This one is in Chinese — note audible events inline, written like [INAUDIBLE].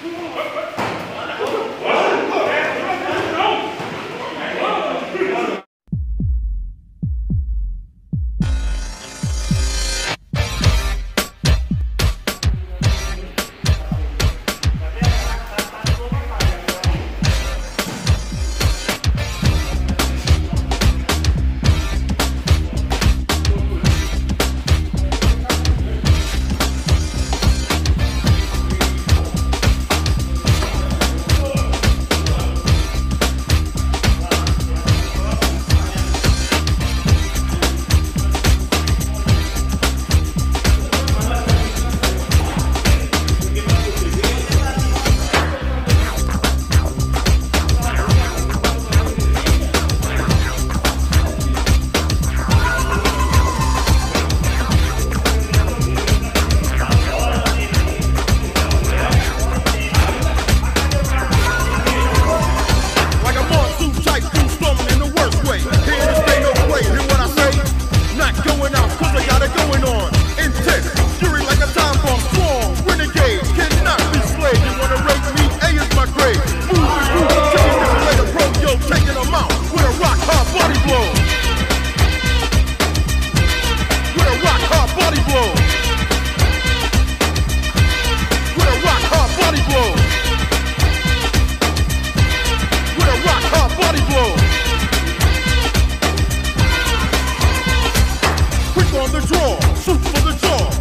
Come [LAUGHS] on. 做舒服的做。